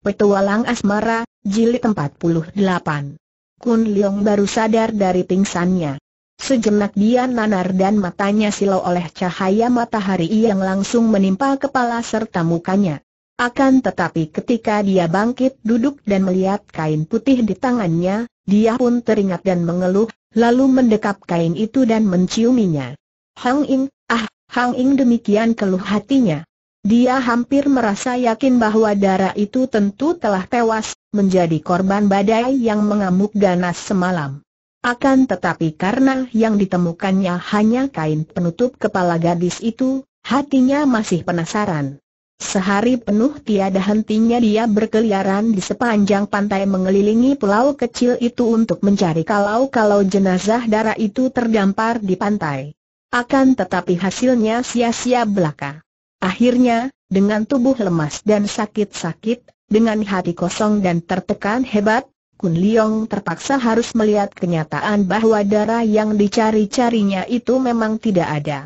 Petualang Asmara, Jilid 48 Kun Leong baru sadar dari pingsannya. Sejenak dia nanar dan matanya silau oleh cahaya matahari yang langsung menimpa kepala serta mukanya. Akan tetapi ketika dia bangkit duduk dan melihat kain putih di tangannya, dia pun teringat dan mengeluh, lalu mendekap kain itu dan menciuminya. Hang Ing, ah, Hang Ing demikian keluh hatinya. Dia hampir merasa yakin bahwa darah itu tentu telah tewas, menjadi korban badai yang mengamuk ganas semalam. Akan tetapi karena yang ditemukannya hanya kain penutup kepala gadis itu, hatinya masih penasaran. Sehari penuh tiada hentinya dia berkeliaran di sepanjang pantai mengelilingi pulau kecil itu untuk mencari kalau-kalau jenazah darah itu terdampar di pantai. Akan tetapi hasilnya sia-sia belaka. Akhirnya, dengan tubuh lemas dan sakit-sakit, dengan hati kosong dan tertekan hebat, Kun Liong terpaksa harus melihat kenyataan bahwa darah yang dicari-carinya itu memang tidak ada.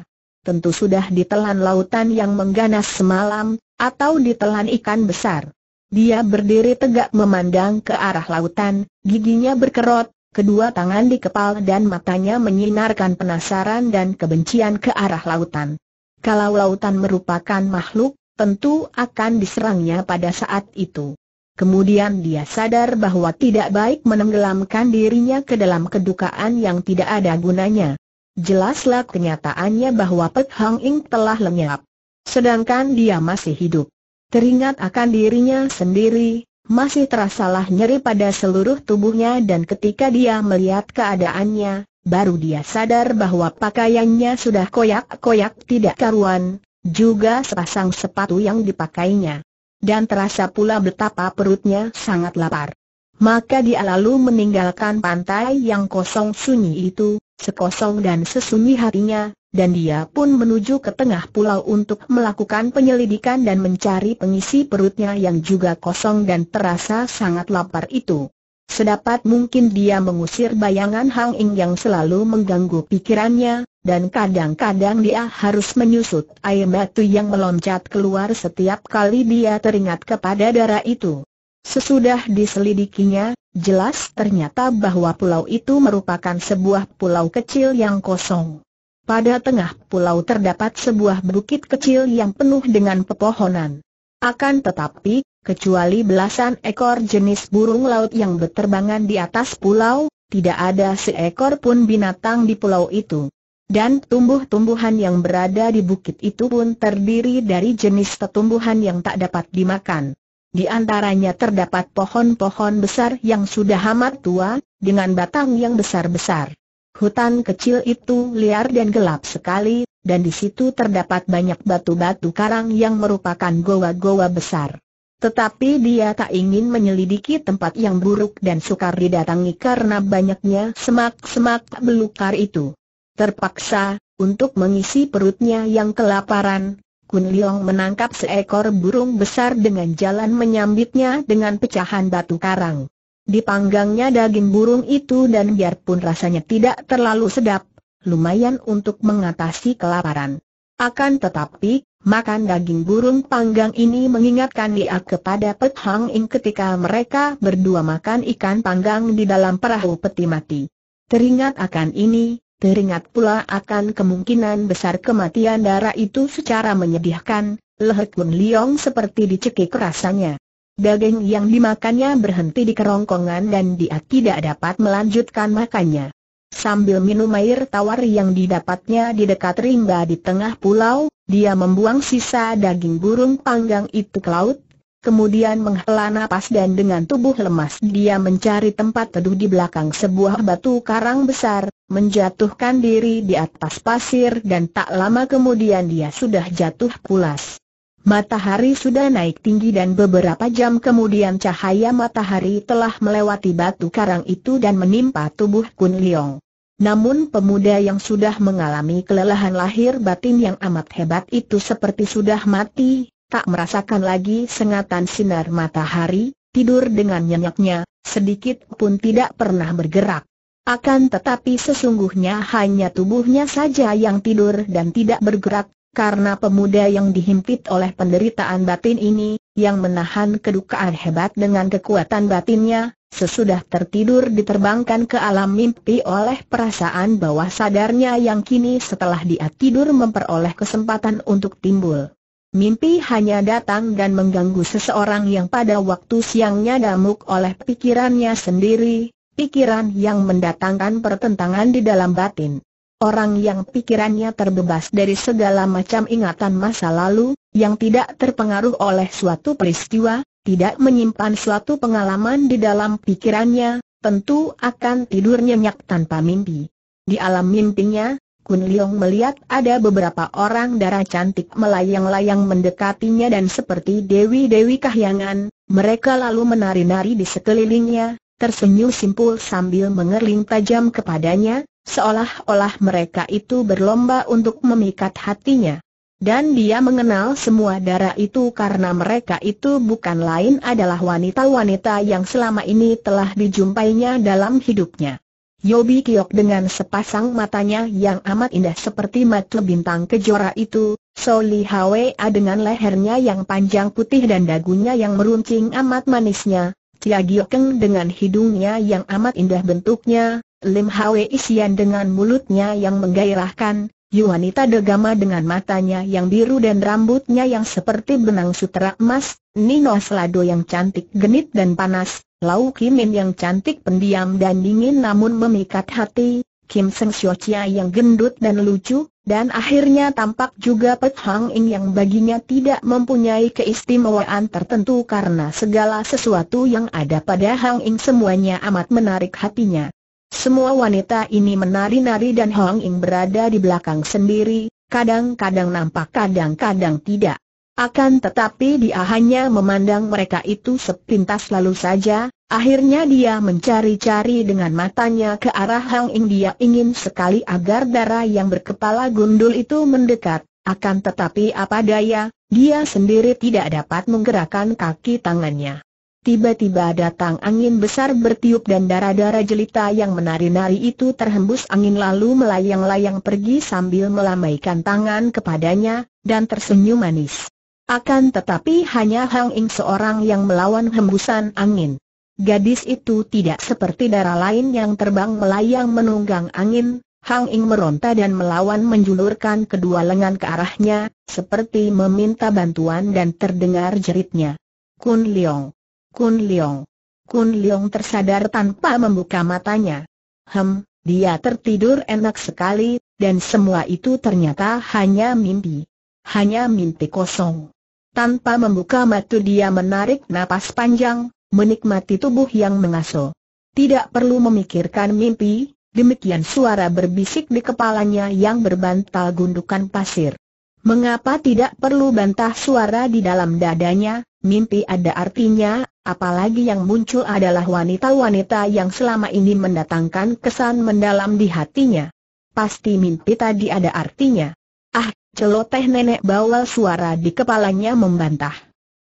Tentu sudah ditelan lautan yang mengganas semalam, atau ditelan ikan besar. Dia berdiri tegak memandang ke arah lautan, giginya berkerot, kedua tangan dikepal dan matanya menyinarkan penasaran dan kebencian ke arah lautan. Kalau lautan merupakan makhluk, tentu akan diserangnya pada saat itu. Kemudian dia sadar bahwa tidak baik menenggelamkan dirinya ke dalam kedukaan yang tidak ada gunanya. Jelaslah kenyataannya bahwa Pek Hang Ing telah lenyap. Sedangkan dia masih hidup. Teringat akan dirinya sendiri, masih terasalah nyeri pada seluruh tubuhnya dan ketika dia melihat keadaannya, baru dia sadar bahwa pakaiannya sudah koyak-koyak tidak karuan, juga sepasang sepatu yang dipakainya. Dan terasa pula betapa perutnya sangat lapar. Maka dia lalu meninggalkan pantai yang kosong sunyi itu, sekosong dan sesunyi hatinya, dan dia pun menuju ke tengah pulau untuk melakukan penyelidikan dan mencari pengisi perutnya yang juga kosong dan terasa sangat lapar itu. Sedapat mungkin dia mengusir bayangan Hang Ing yang selalu mengganggu pikirannya, dan kadang-kadang dia harus menyusut air batu yang meloncat keluar setiap kali dia teringat kepada darah itu. Sesudah diselidikinya, jelas ternyata bahwa pulau itu merupakan sebuah pulau kecil yang kosong. Pada tengah pulau terdapat sebuah bukit kecil yang penuh dengan pepohonan. Akan tetapi, kecuali belasan ekor jenis burung laut yang berterbangan di atas pulau, tidak ada seekor pun binatang di pulau itu. Dan tumbuh-tumbuhan yang berada di bukit itu pun terdiri dari jenis tumbuhan yang tak dapat dimakan. Di antaranya terdapat pohon-pohon besar yang sudah amat tua, dengan batang yang besar-besar. Hutan kecil itu liar dan gelap sekali, dan di situ terdapat banyak batu-batu karang yang merupakan goa-goa besar. Tetapi dia tak ingin menyelidiki tempat yang buruk dan sukar didatangi karena banyaknya semak-semak belukar itu. Terpaksa, untuk mengisi perutnya yang kelaparan, Kun Leong menangkap seekor burung besar dengan jalan menyambitnya dengan pecahan batu karang. Dipanggangnya daging burung itu dan biarpun rasanya tidak terlalu sedap, lumayan untuk mengatasi kelaparan. Akan tetapi, makan daging burung panggang ini mengingatkan dia kepada Pek Hang Ing ketika mereka berdua makan ikan panggang di dalam perahu peti mati. Teringat akan ini, teringat pula akan kemungkinan besar kematian darah itu secara menyedihkan, leher Kun Liong seperti dicekik rasanya. Daging yang dimakannya berhenti di kerongkongan dan dia tidak dapat melanjutkan makannya. Sambil minum air tawar yang didapatnya di dekat rimba di tengah pulau, dia membuang sisa daging burung panggang itu ke laut, kemudian menghela napas dan dengan tubuh lemas dia mencari tempat teduh di belakang sebuah batu karang besar, menjatuhkan diri di atas pasir dan tak lama kemudian dia sudah jatuh pulas. Matahari sudah naik tinggi dan beberapa jam kemudian cahaya matahari telah melewati batu karang itu dan menimpa tubuh Kun Leong. Namun pemuda yang sudah mengalami kelelahan lahir batin yang amat hebat itu seperti sudah mati, tak merasakan lagi sengatan sinar matahari, tidur dengan nyenyaknya, sedikit pun tidak pernah bergerak. Akan tetapi sesungguhnya hanya tubuhnya saja yang tidur dan tidak bergerak, karena pemuda yang dihimpit oleh penderitaan batin ini, yang menahan kedukaan hebat dengan kekuatan batinnya, sesudah tertidur diterbangkan ke alam mimpi oleh perasaan bawah sadarnya yang kini setelah dia tidur memperoleh kesempatan untuk timbul. Mimpi hanya datang dan mengganggu seseorang yang pada waktu siangnya damuk oleh pikirannya sendiri, pikiran yang mendatangkan pertentangan di dalam batin. Orang yang pikirannya terbebas dari segala macam ingatan masa lalu, yang tidak terpengaruh oleh suatu peristiwa, tidak menyimpan suatu pengalaman di dalam pikirannya, tentu akan tidur nyenyak tanpa mimpi. Di alam mimpinya, Kun Leong melihat ada beberapa orang darah cantik melayang-layang mendekatinya dan seperti dewi-dewi kahyangan, mereka lalu menari-nari di sekelilingnya, tersenyum simpul sambil mengerling tajam kepadanya, Seolah-olah mereka itu berlomba untuk memikat hatinya. Dan dia mengenal semua darah itu karena mereka itu bukan lain adalah wanita-wanita yang selama ini telah dijumpainya dalam hidupnya. Yobi Kiok dengan sepasang matanya yang amat indah seperti mata bintang kejora itu, Soli Hwa dengan lehernya yang panjang putih dan dagunya yang meruncing amat manisnya, Tia Giokeng dengan hidungnya yang amat indah bentuknya, Lim Hwe Isian dengan mulutnya yang menggairahkan, Yu wanita degama dengan matanya yang biru dan rambutnya yang seperti benang sutera emas, Nino Selado yang cantik genit dan panas, Lau Kimin yang cantik pendiam dan dingin namun memikat hati, Kim Seng Xiaochia yang gendut dan lucu, dan akhirnya tampak juga Pet Hang Ing yang baginya tidak mempunyai keistimewaan tertentu karena segala sesuatu yang ada pada Hang Ing semuanya amat menarik hatinya. Semua wanita ini menari-nari dan Hong Ing berada di belakang sendiri, kadang-kadang nampak kadang-kadang tidak. Akan tetapi dia hanya memandang mereka itu sepintas lalu saja, akhirnya dia mencari-cari dengan matanya ke arah Hang Ing dia ingin sekali agar darah yang berkepala gundul itu mendekat, akan tetapi apa daya, dia sendiri tidak dapat menggerakkan kaki tangannya. Tiba-tiba datang angin besar bertiup dan darah-darah jelita yang menari-nari itu terhembus angin lalu melayang-layang pergi sambil melambaikan tangan kepadanya, dan tersenyum manis. Akan tetapi hanya Hang Ing seorang yang melawan hembusan angin. Gadis itu tidak seperti darah lain yang terbang melayang menunggang angin, Hang Ing meronta dan melawan menjulurkan kedua lengan ke arahnya, seperti meminta bantuan dan terdengar jeritnya. Kun Leong Kun Leong. Kun Leong tersadar tanpa membuka matanya. Hem, dia tertidur enak sekali, dan semua itu ternyata hanya mimpi. Hanya mimpi kosong. Tanpa membuka mata dia menarik napas panjang, menikmati tubuh yang mengasuh. Tidak perlu memikirkan mimpi, demikian suara berbisik di kepalanya yang berbantal gundukan pasir. Mengapa tidak perlu bantah suara di dalam dadanya, mimpi ada artinya, apalagi yang muncul adalah wanita-wanita yang selama ini mendatangkan kesan mendalam di hatinya. Pasti mimpi tadi ada artinya. Ah, celoteh nenek bawal suara di kepalanya membantah.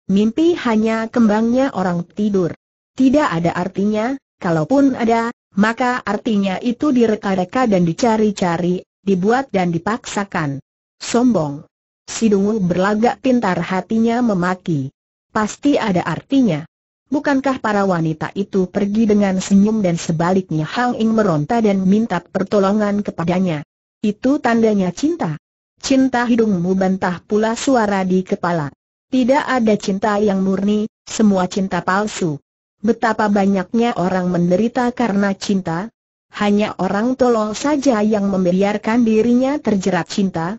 Mimpi hanya kembangnya orang tidur. Tidak ada artinya, kalaupun ada, maka artinya itu direka-reka dan dicari-cari, dibuat dan dipaksakan. Sombong. Si Dungu berlagak pintar hatinya memaki. Pasti ada artinya. Bukankah para wanita itu pergi dengan senyum dan sebaliknya Hang Ing meronta dan minta pertolongan kepadanya? Itu tandanya cinta. Cinta hidungmu bantah pula suara di kepala. Tidak ada cinta yang murni, semua cinta palsu. Betapa banyaknya orang menderita karena cinta. Hanya orang tolol saja yang membiarkan dirinya terjerat cinta.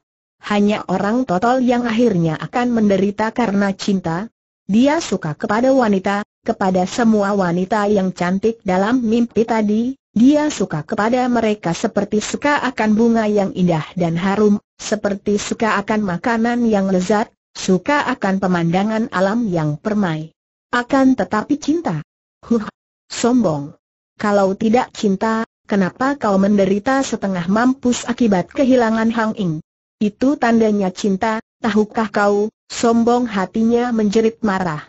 Hanya orang totol yang akhirnya akan menderita karena cinta. Dia suka kepada wanita, kepada semua wanita yang cantik dalam mimpi tadi, dia suka kepada mereka seperti suka akan bunga yang indah dan harum, seperti suka akan makanan yang lezat, suka akan pemandangan alam yang permai. Akan tetapi cinta. Huh, sombong. Kalau tidak cinta, kenapa kau menderita setengah mampus akibat kehilangan Hang Ing? Itu tandanya cinta, tahukah kau, sombong hatinya menjerit marah.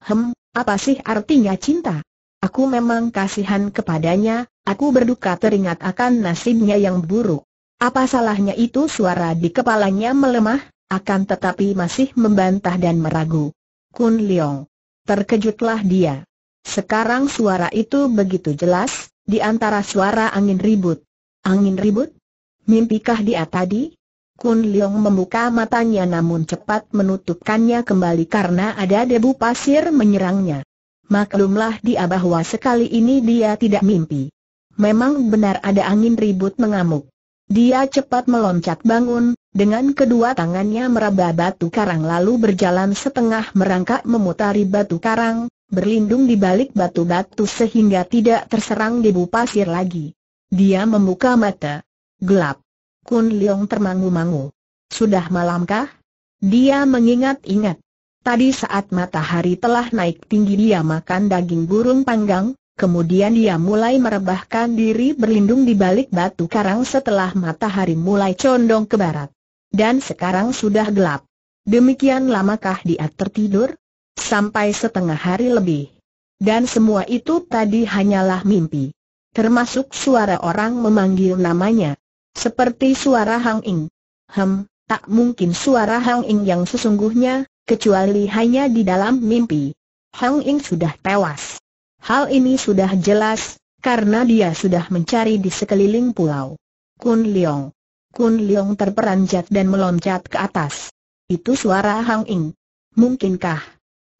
Hem, apa sih artinya cinta? Aku memang kasihan kepadanya, aku berduka teringat akan nasibnya yang buruk. Apa salahnya itu suara di kepalanya melemah, akan tetapi masih membantah dan meragu. Kun Leong. Terkejutlah dia. Sekarang suara itu begitu jelas, di antara suara angin ribut. Angin ribut? Mimpikah dia tadi? Kun Leong membuka matanya namun cepat menutupkannya kembali karena ada debu pasir menyerangnya. Maklumlah dia bahwa sekali ini dia tidak mimpi. Memang benar ada angin ribut mengamuk. Dia cepat meloncat bangun, dengan kedua tangannya meraba batu karang lalu berjalan setengah merangkak memutari batu karang, berlindung di balik batu-batu sehingga tidak terserang debu pasir lagi. Dia membuka mata. Gelap. Kun Leong termangu-mangu. Sudah malamkah? Dia mengingat-ingat. Tadi saat matahari telah naik tinggi dia makan daging burung panggang, kemudian dia mulai merebahkan diri berlindung di balik batu karang setelah matahari mulai condong ke barat. Dan sekarang sudah gelap. Demikian lamakah dia tertidur? Sampai setengah hari lebih. Dan semua itu tadi hanyalah mimpi. Termasuk suara orang memanggil namanya. Seperti suara Hang Ing. Hem, tak mungkin suara Hang Ing yang sesungguhnya, kecuali hanya di dalam mimpi. Hang Ing sudah tewas. Hal ini sudah jelas, karena dia sudah mencari di sekeliling pulau. Kun Leong. Kun Leong terperanjat dan meloncat ke atas. Itu suara Hang Ing. Mungkinkah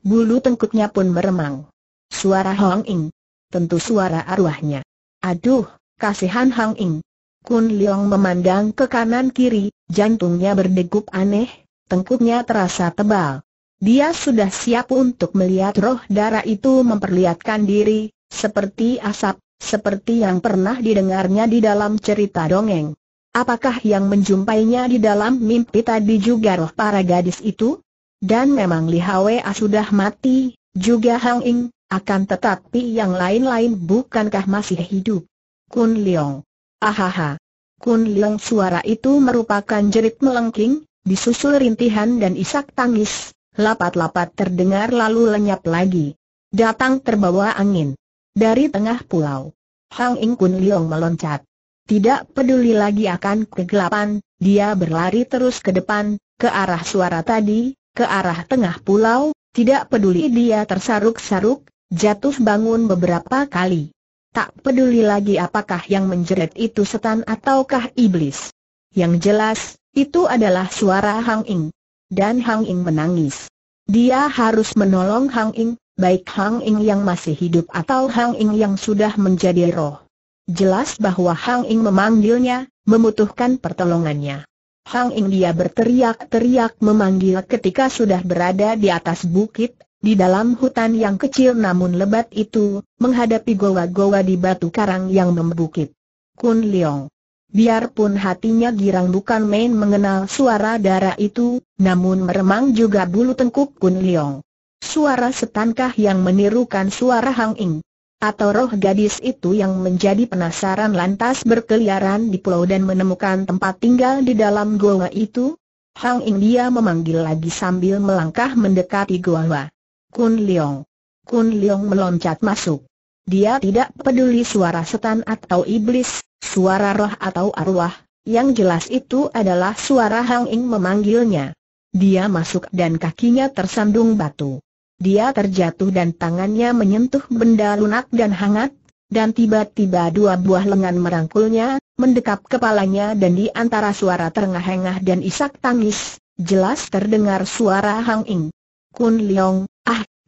Bulu tengkuknya pun meremang. Suara Hang Ing. Tentu suara arwahnya. Aduh, kasihan Hang Ing. Kun Leong memandang ke kanan kiri, jantungnya berdegup aneh, tengkuknya terasa tebal. Dia sudah siap untuk melihat roh darah itu memperlihatkan diri, seperti asap, seperti yang pernah didengarnya di dalam cerita dongeng. Apakah yang menjumpainya di dalam mimpi tadi juga roh para gadis itu? Dan memang Li Hwa sudah mati, juga Hang Ing, akan tetapi yang lain-lain bukankah masih hidup? Kun Leong. Ahaha. Kun Leong suara itu merupakan jerit melengking, disusul rintihan dan isak tangis, lapat-lapat terdengar lalu lenyap lagi. Datang terbawa angin. Dari tengah pulau. Hang Ing Kun Leong meloncat. Tidak peduli lagi akan kegelapan, dia berlari terus ke depan, ke arah suara tadi, ke arah tengah pulau, tidak peduli dia tersaruk-saruk, jatuh bangun beberapa kali. Tak peduli lagi apakah yang menjerit itu setan ataukah iblis. Yang jelas, itu adalah suara Hang Ing. Dan Hang Ing menangis. Dia harus menolong Hang Ing, baik Hang Ing yang masih hidup atau Hang Ing yang sudah menjadi roh. Jelas bahwa Hang Ing memanggilnya, membutuhkan pertolongannya. Hang Ing dia berteriak-teriak memanggil ketika sudah berada di atas bukit, di dalam hutan yang kecil namun lebat itu, menghadapi goa-goa di batu karang yang membukit. Kun Leong. Biarpun hatinya girang bukan main mengenal suara darah itu, namun meremang juga bulu tengkuk Kun Leong. Suara setankah yang menirukan suara Hang Ing? atau roh gadis itu yang menjadi penasaran lantas berkeliaran di pulau dan menemukan tempat tinggal di dalam goa itu? Hang Ing dia memanggil lagi sambil melangkah mendekati goa. Kun Leong. Kun Leong meloncat masuk. Dia tidak peduli suara setan atau iblis, suara roh atau arwah, yang jelas itu adalah suara Hang Ing memanggilnya. Dia masuk dan kakinya tersandung batu. Dia terjatuh dan tangannya menyentuh benda lunak dan hangat, dan tiba-tiba dua buah lengan merangkulnya, mendekap kepalanya dan di antara suara terengah-engah dan isak tangis, jelas terdengar suara Hang Ing. Kun Leong,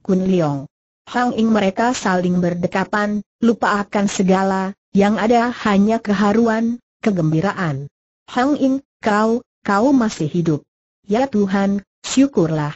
Kun Leong. Hang Ing mereka saling berdekapan, lupa akan segala, yang ada hanya keharuan, kegembiraan. Hang Ing, kau, kau masih hidup. Ya Tuhan, syukurlah.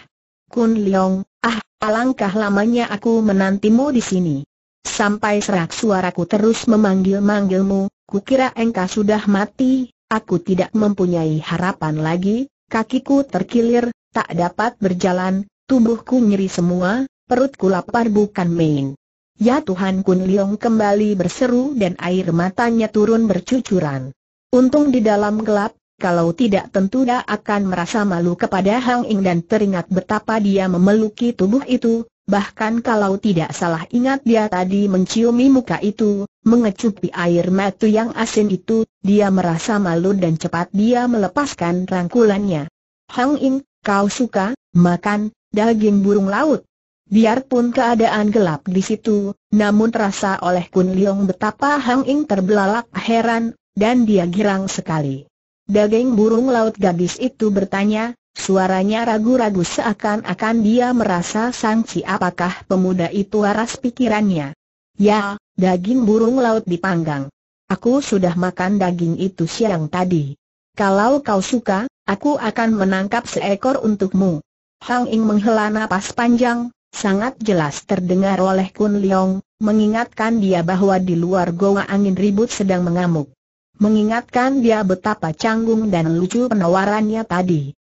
Kun Leong, ah, Alangkah lamanya aku menantimu di sini. Sampai serak suaraku terus memanggil-manggilmu, kukira engkau sudah mati, aku tidak mempunyai harapan lagi, kakiku terkilir, tak dapat berjalan, tubuhku nyeri semua, perutku lapar bukan main. Ya Tuhan Kun Leong kembali berseru dan air matanya turun bercucuran. Untung di dalam gelap, kalau tidak tentu dia akan merasa malu kepada Hang Ing dan teringat betapa dia memeluki tubuh itu, bahkan kalau tidak salah ingat dia tadi menciumi muka itu, mengecupi air mata yang asin itu, dia merasa malu dan cepat dia melepaskan rangkulannya. Hang Ing, kau suka makan daging burung laut? Biarpun keadaan gelap di situ, namun terasa oleh Kun Leong betapa Hang Ing terbelalak heran, dan dia girang sekali. Daging burung laut gadis itu bertanya, suaranya ragu-ragu seakan-akan dia merasa sangsi apakah pemuda itu waras pikirannya. Ya, daging burung laut dipanggang. Aku sudah makan daging itu siang tadi. Kalau kau suka, aku akan menangkap seekor untukmu. Hang Ing menghela napas panjang, sangat jelas terdengar oleh Kun Leong, mengingatkan dia bahwa di luar goa angin ribut sedang mengamuk. Mengingatkan dia betapa canggung dan lucu penawarannya tadi.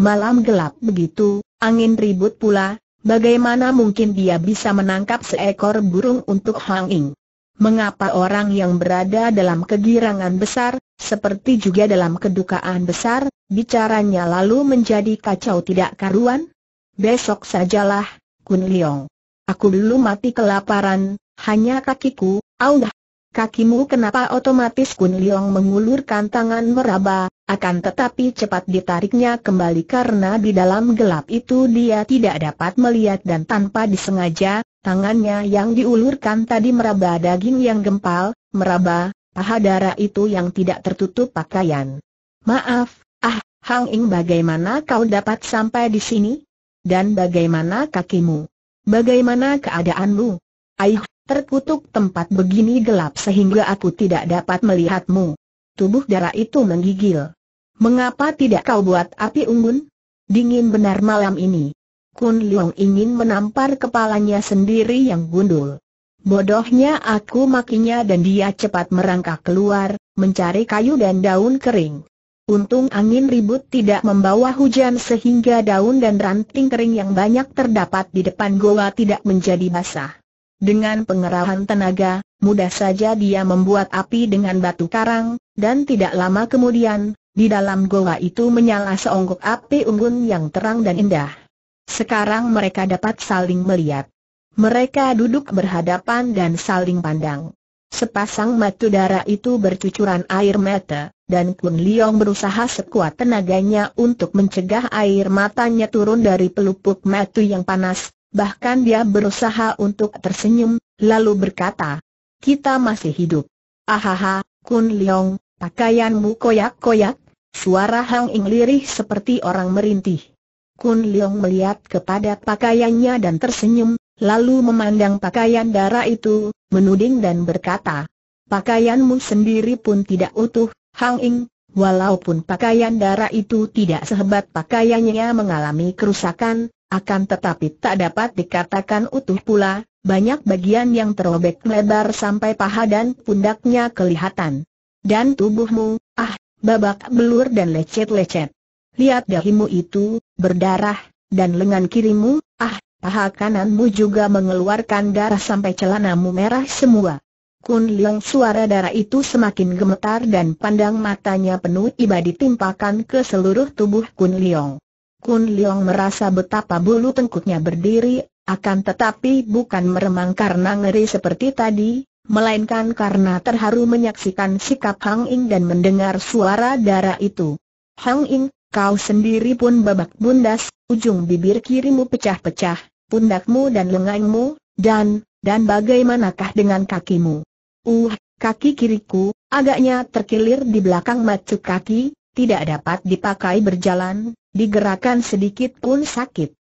Malam gelap begitu, angin ribut pula, Bagaimana mungkin dia bisa menangkap seekor burung untuk Hang Ing? Mengapa orang yang berada dalam kegirangan besar, seperti juga dalam kedukaan besar, bicaranya lalu menjadi kacau tidak karuan? Besok sajalah, Kun Leong. Aku belum mati kelaparan, hanya kakiku, audah. Kakimu kenapa otomatis Kun Leong mengulurkan tangan meraba, akan tetapi cepat ditariknya kembali karena di dalam gelap itu dia tidak dapat melihat dan tanpa disengaja, tangannya yang diulurkan tadi meraba daging yang gempal, meraba, paha darah itu yang tidak tertutup pakaian. Maaf, ah, Hang Ing bagaimana kau dapat sampai di sini? Dan bagaimana kakimu? Bagaimana keadaanmu? Aih, Terkutuk tempat begini gelap sehingga aku tidak dapat melihatmu. Tubuh darah itu menggigil. Mengapa tidak kau buat api unggun? Dingin benar malam ini. Kun Leong ingin menampar kepalanya sendiri yang gundul. Bodohnya aku makinya dan dia cepat merangkak keluar, mencari kayu dan daun kering. Untung angin ribut tidak membawa hujan sehingga daun dan ranting kering yang banyak terdapat di depan goa tidak menjadi basah. Dengan pengerahan tenaga, mudah saja dia membuat api dengan batu karang, dan tidak lama kemudian, di dalam goa itu menyala seonggok api unggun yang terang dan indah. Sekarang mereka dapat saling melihat. Mereka duduk berhadapan dan saling pandang. Sepasang matu darah itu bercucuran air mata, dan Kun Liong berusaha sekuat tenaganya untuk mencegah air matanya turun dari pelupuk matu yang panas, Bahkan dia berusaha untuk tersenyum, lalu berkata, kita masih hidup. Ahaha, Kun Leong, pakaianmu koyak-koyak, suara Hang Ing lirih seperti orang merintih. Kun Leong melihat kepada pakaiannya dan tersenyum, lalu memandang pakaian darah itu, menuding dan berkata, pakaianmu sendiri pun tidak utuh, Hang Ing, walaupun pakaian darah itu tidak sehebat pakaiannya mengalami kerusakan, akan tetapi tak dapat dikatakan utuh pula, banyak bagian yang terobek lebar sampai paha dan pundaknya kelihatan. Dan tubuhmu, ah, babak belur dan lecet-lecet. Lihat dahimu itu, berdarah, dan lengan kirimu, ah, paha kananmu juga mengeluarkan darah sampai celanamu merah semua. Kun Leong suara darah itu semakin gemetar dan pandang matanya penuh iba ditimpakan ke seluruh tubuh Kun Leong. Kun Leong merasa betapa bulu tengkuknya berdiri, akan tetapi bukan meremang karena ngeri seperti tadi, melainkan karena terharu menyaksikan sikap Hang Ing dan mendengar suara darah itu. Hang Ing, kau sendiri pun babak bundas, ujung bibir kirimu pecah-pecah, pundakmu dan lenganmu, dan, dan bagaimanakah dengan kakimu? Uh, kaki kiriku, agaknya terkilir di belakang macu kaki, tidak dapat dipakai berjalan, digerakkan sedikit pun sakit.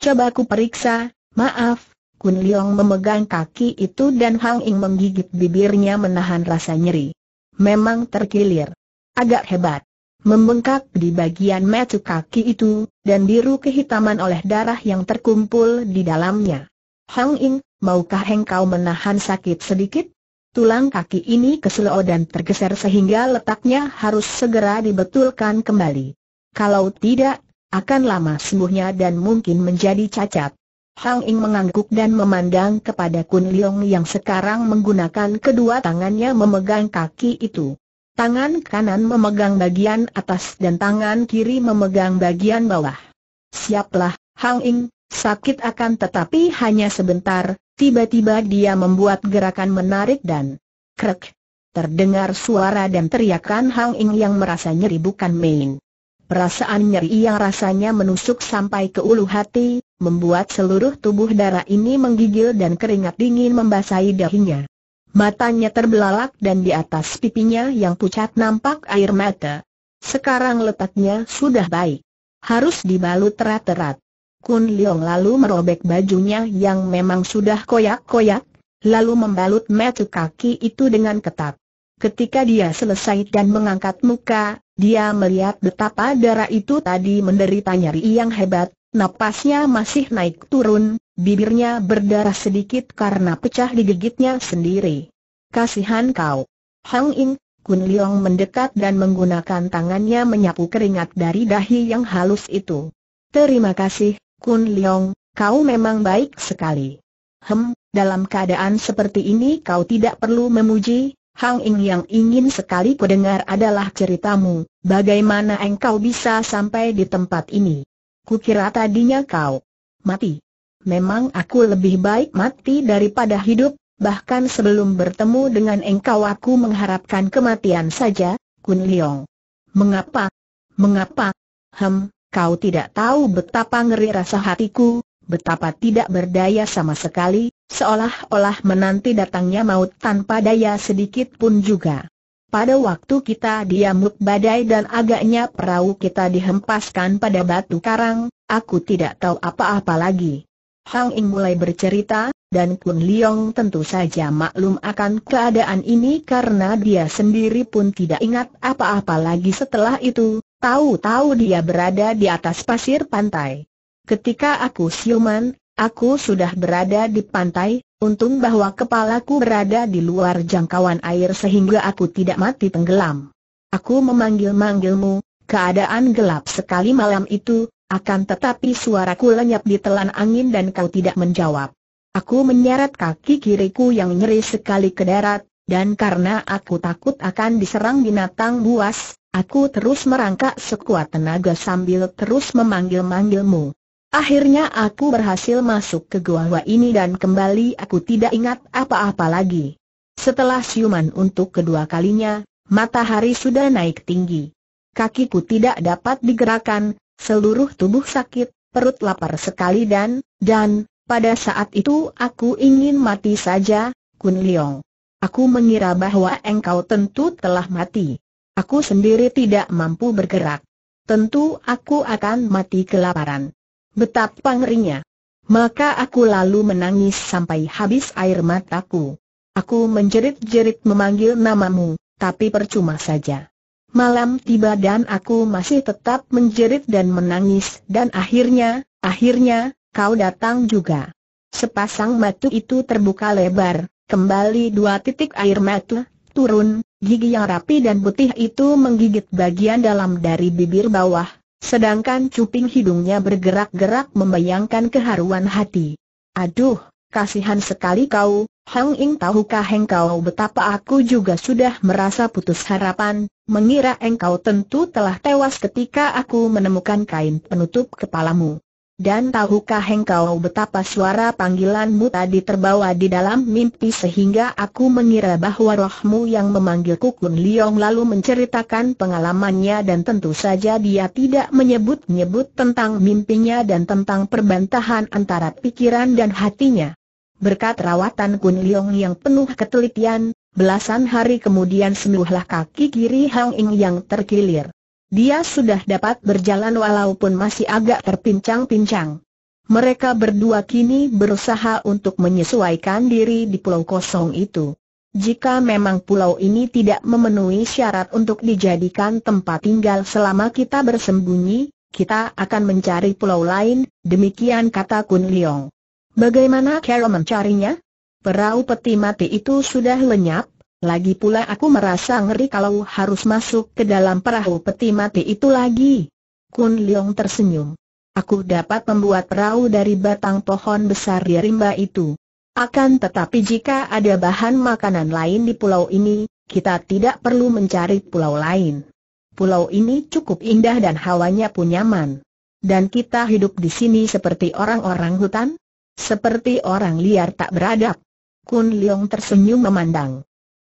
Coba ku periksa, maaf, Kun Leong memegang kaki itu dan Hang Ing menggigit bibirnya menahan rasa nyeri. Memang terkilir. Agak hebat. Membengkak di bagian metu kaki itu, dan biru kehitaman oleh darah yang terkumpul di dalamnya. Hang Ing, maukah engkau menahan sakit sedikit? Tulang kaki ini keselo dan tergeser sehingga letaknya harus segera dibetulkan kembali. Kalau tidak, akan lama sembuhnya dan mungkin menjadi cacat. Hang Ing mengangguk dan memandang kepada Kun Leong yang sekarang menggunakan kedua tangannya memegang kaki itu. Tangan kanan memegang bagian atas dan tangan kiri memegang bagian bawah. Siaplah, Hang Ing, sakit akan tetapi hanya sebentar, tiba-tiba dia membuat gerakan menarik dan krek. Terdengar suara dan teriakan Hang Ing yang merasa nyeri bukan main. perasaan nyeri yang rasanya menusuk sampai ke ulu hati, membuat seluruh tubuh darah ini menggigil dan keringat dingin membasahi dahinya. Matanya terbelalak dan di atas pipinya yang pucat nampak air mata. Sekarang letaknya sudah baik. Harus dibalut erat-erat. Kun Leong lalu merobek bajunya yang memang sudah koyak-koyak, lalu membalut metu kaki itu dengan ketat. Ketika dia selesai dan mengangkat muka, dia melihat betapa darah itu tadi menderita nyeri yang hebat, napasnya masih naik turun, bibirnya berdarah sedikit karena pecah digigitnya sendiri. Kasihan kau. Hang Ing, Kun Leong mendekat dan menggunakan tangannya menyapu keringat dari dahi yang halus itu. Terima kasih, Kun Leong, kau memang baik sekali. Hem, dalam keadaan seperti ini kau tidak perlu memuji, Hang Ing yang ingin sekali kudengar adalah ceritamu, bagaimana engkau bisa sampai di tempat ini. Kukira tadinya kau mati. Memang aku lebih baik mati daripada hidup, bahkan sebelum bertemu dengan engkau aku mengharapkan kematian saja, Kun Leong. Mengapa? Mengapa? Hem, kau tidak tahu betapa ngeri rasa hatiku, betapa tidak berdaya sama sekali, seolah-olah menanti datangnya maut tanpa daya sedikit pun juga. Pada waktu kita diamuk badai dan agaknya perahu kita dihempaskan pada batu karang, aku tidak tahu apa-apa lagi. Hang Ing mulai bercerita, dan Kun Leong tentu saja maklum akan keadaan ini karena dia sendiri pun tidak ingat apa-apa lagi setelah itu, tahu-tahu dia berada di atas pasir pantai. Ketika aku siuman, aku sudah berada di pantai, untung bahwa kepalaku berada di luar jangkauan air sehingga aku tidak mati tenggelam. Aku memanggil-manggilmu, keadaan gelap sekali malam itu, akan tetapi suaraku lenyap di telan angin dan kau tidak menjawab. Aku menyeret kaki kiriku yang nyeri sekali ke darat, dan karena aku takut akan diserang binatang buas, aku terus merangkak sekuat tenaga sambil terus memanggil-manggilmu. Akhirnya aku berhasil masuk ke gua ini dan kembali aku tidak ingat apa-apa lagi. Setelah siuman untuk kedua kalinya, matahari sudah naik tinggi. Kakiku tidak dapat digerakkan, seluruh tubuh sakit, perut lapar sekali dan, dan, pada saat itu aku ingin mati saja, Kun Leong. Aku mengira bahwa engkau tentu telah mati. Aku sendiri tidak mampu bergerak. Tentu aku akan mati kelaparan. Betapa ngerinya. Maka aku lalu menangis sampai habis air mataku. Aku menjerit-jerit memanggil namamu, tapi percuma saja. Malam tiba dan aku masih tetap menjerit dan menangis dan akhirnya, akhirnya, kau datang juga. Sepasang mata itu terbuka lebar, kembali dua titik air mata, turun, gigi yang rapi dan putih itu menggigit bagian dalam dari bibir bawah, Sedangkan cuping hidungnya bergerak-gerak membayangkan keharuan hati. Aduh, kasihan sekali kau, Hang Ing tahukah engkau betapa aku juga sudah merasa putus harapan, mengira engkau tentu telah tewas ketika aku menemukan kain penutup kepalamu. Dan tahukah engkau betapa suara panggilanmu tadi terbawa di dalam mimpi sehingga aku mengira bahwa rohmu yang memanggilku Kun Liong lalu menceritakan pengalamannya dan tentu saja dia tidak menyebut-nyebut tentang mimpinya dan tentang perbantahan antara pikiran dan hatinya. Berkat rawatan Kun Liong yang penuh ketelitian, belasan hari kemudian sembuhlah kaki kiri Hang Ing yang terkilir. Dia sudah dapat berjalan walaupun masih agak terpincang-pincang. Mereka berdua kini berusaha untuk menyesuaikan diri di pulau kosong itu. Jika memang pulau ini tidak memenuhi syarat untuk dijadikan tempat tinggal selama kita bersembunyi, kita akan mencari pulau lain, demikian kata Kun Leong. Bagaimana cara mencarinya? Perahu peti mati itu sudah lenyap, lagi pula aku merasa ngeri kalau harus masuk ke dalam perahu peti mati itu lagi. Kun Leong tersenyum. Aku dapat membuat perahu dari batang pohon besar di rimba itu. Akan tetapi jika ada bahan makanan lain di pulau ini, kita tidak perlu mencari pulau lain. Pulau ini cukup indah dan hawanya pun nyaman. Dan kita hidup di sini seperti orang-orang hutan? Seperti orang liar tak beradab. Kun Leong tersenyum memandang.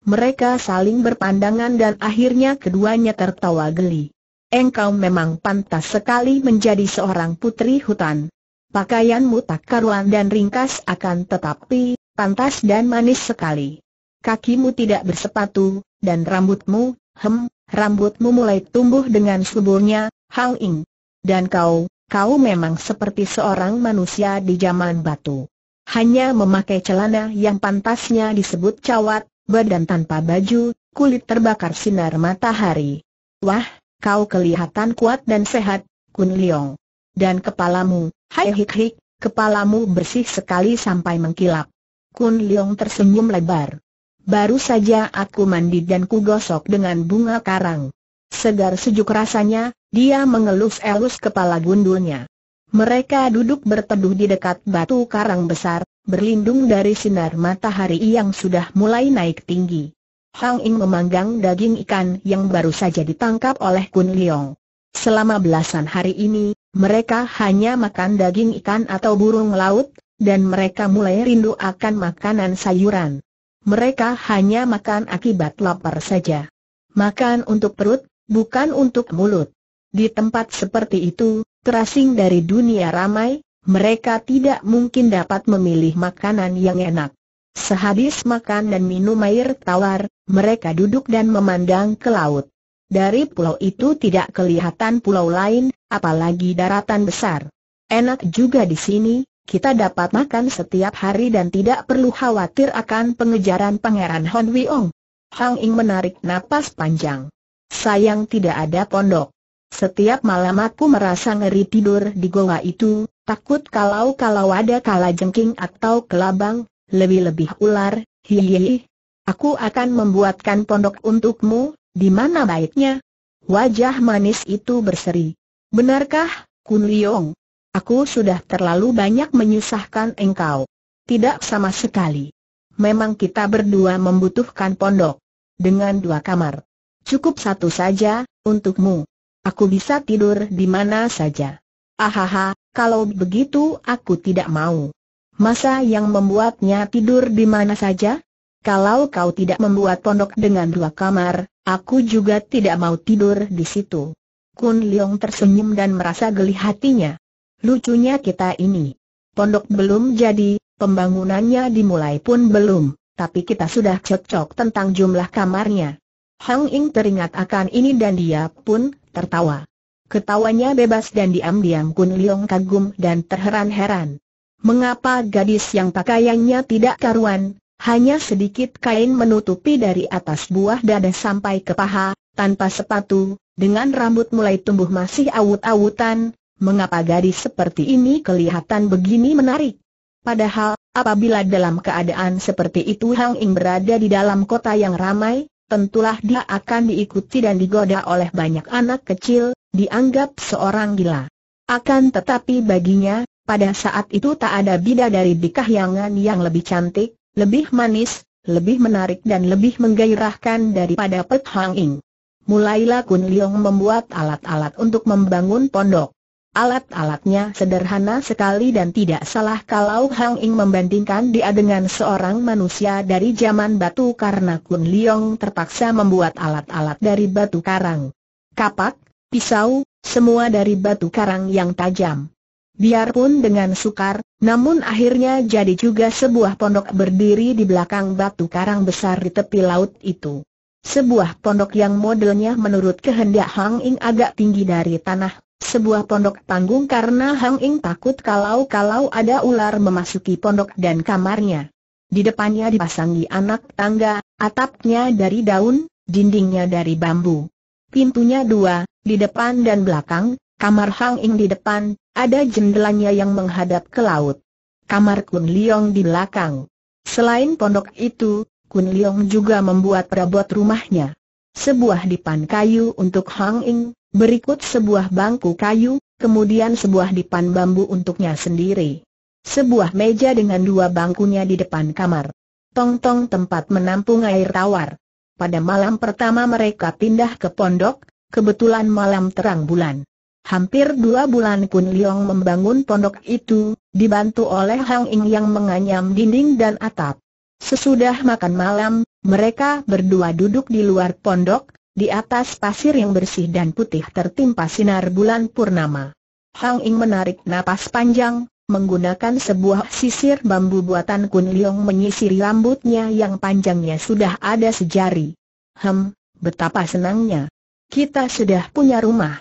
Mereka saling berpandangan dan akhirnya keduanya tertawa geli. engkau memang pantas sekali menjadi seorang putri hutan. Pakaianmu tak karuan dan ringkas akan tetapi, pantas dan manis sekali. Kakimu tidak bersepatu, dan rambutmu, hem, rambutmu mulai tumbuh dengan suburnya, Hang Ing. Dan kau, kau memang seperti seorang manusia di zaman batu. Hanya memakai celana yang pantasnya disebut cawat, badan tanpa baju, kulit terbakar sinar matahari. Wah, kau kelihatan kuat dan sehat, Kun Leong. Dan kepalamu, hai hik hik, kepalamu bersih sekali sampai mengkilap. Kun Leong tersenyum lebar. Baru saja aku mandi dan kugosok dengan bunga karang. Segar sejuk rasanya, dia mengelus-elus kepala gundulnya. Mereka duduk berteduh di dekat batu karang besar, berlindung dari sinar matahari yang sudah mulai naik tinggi. Hang Ing memanggang daging ikan yang baru saja ditangkap oleh Kun Leong. Selama belasan hari ini, mereka hanya makan daging ikan atau burung laut, dan mereka mulai rindu akan makanan sayuran. Mereka hanya makan akibat lapar saja. Makan untuk perut, bukan untuk mulut. Di tempat seperti itu, terasing dari dunia ramai, mereka tidak mungkin dapat memilih makanan yang enak. Sehabis makan dan minum air tawar, mereka duduk dan memandang ke laut. Dari pulau itu tidak kelihatan pulau lain, apalagi daratan besar. Enak juga di sini, kita dapat makan setiap hari dan tidak perlu khawatir akan pengejaran Pangeran Hon Wiong. Hang Ing menarik napas panjang. Sayang tidak ada pondok. Setiap malam aku merasa ngeri tidur di goa itu, takut kalau-kalau ada kala jengking atau kelabang, lebih-lebih ular, hihihi, Aku akan membuatkan pondok untukmu, di mana baiknya? Wajah manis itu berseri. Benarkah, Kun Liong? Aku sudah terlalu banyak menyusahkan engkau. Tidak sama sekali. Memang kita berdua membutuhkan pondok. Dengan dua kamar. Cukup satu saja, untukmu. Aku bisa tidur di mana saja. Ahaha, kalau begitu aku tidak mau. Masa yang membuatnya tidur di mana saja? Kalau kau tidak membuat pondok dengan dua kamar, aku juga tidak mau tidur di situ. Kun Leong tersenyum dan merasa geli hatinya. Lucunya kita ini. Pondok belum jadi, pembangunannya dimulai pun belum, tapi kita sudah cocok tentang jumlah kamarnya. Hang Ing teringat akan ini dan dia pun tertawa. Ketawanya bebas dan diam-diam Kun Leong kagum dan terheran-heran. Mengapa gadis yang pakaiannya tidak karuan, hanya sedikit kain menutupi dari atas buah dada sampai ke paha, tanpa sepatu, dengan rambut mulai tumbuh masih awut-awutan, mengapa gadis seperti ini kelihatan begini menarik? Padahal, apabila dalam keadaan seperti itu Hang Ing berada di dalam kota yang ramai, tentulah dia akan diikuti dan digoda oleh banyak anak kecil, dianggap seorang gila. Akan tetapi baginya, pada saat itu tak ada bidadari di kahyangan yang lebih cantik, lebih manis, lebih menarik dan lebih menggairahkan daripada Pet Hang Ing. Mulailah Kun Leong membuat alat-alat untuk membangun pondok. Alat-alatnya sederhana sekali dan tidak salah kalau Hang Ing membandingkan dia dengan seorang manusia dari zaman batu karena Kun Leong terpaksa membuat alat-alat dari batu karang. Kapak, pisau, semua dari batu karang yang tajam. Biarpun dengan sukar, namun akhirnya jadi juga sebuah pondok berdiri di belakang batu karang besar di tepi laut itu. Sebuah pondok yang modelnya menurut kehendak Hang Ing agak tinggi dari tanah, sebuah pondok panggung karena Hang Ing takut kalau-kalau ada ular memasuki pondok dan kamarnya. Di depannya dipasangi anak tangga, atapnya dari daun, dindingnya dari bambu. Pintunya dua, di depan dan belakang, kamar Hang Ing di depan, ada jendelanya yang menghadap ke laut. Kamar Kun Liong di belakang. Selain pondok itu, Kun Liong juga membuat perabot rumahnya. Sebuah dipan kayu untuk Hang Ing, berikut sebuah bangku kayu, kemudian sebuah dipan bambu untuknya sendiri. Sebuah meja dengan dua bangkunya di depan kamar. Tong-tong tempat menampung air tawar. Pada malam pertama mereka pindah ke pondok, kebetulan malam terang bulan. Hampir dua bulan Kun Leong membangun pondok itu, dibantu oleh Hang Ing yang menganyam dinding dan atap. Sesudah makan malam, mereka berdua duduk di luar pondok, di atas pasir yang bersih dan putih tertimpa sinar bulan purnama. Hang Ing menarik napas panjang, menggunakan sebuah sisir bambu buatan Kun Leong menyisiri rambutnya yang panjangnya sudah ada sejari. Hem, betapa senangnya. Kita sudah punya rumah.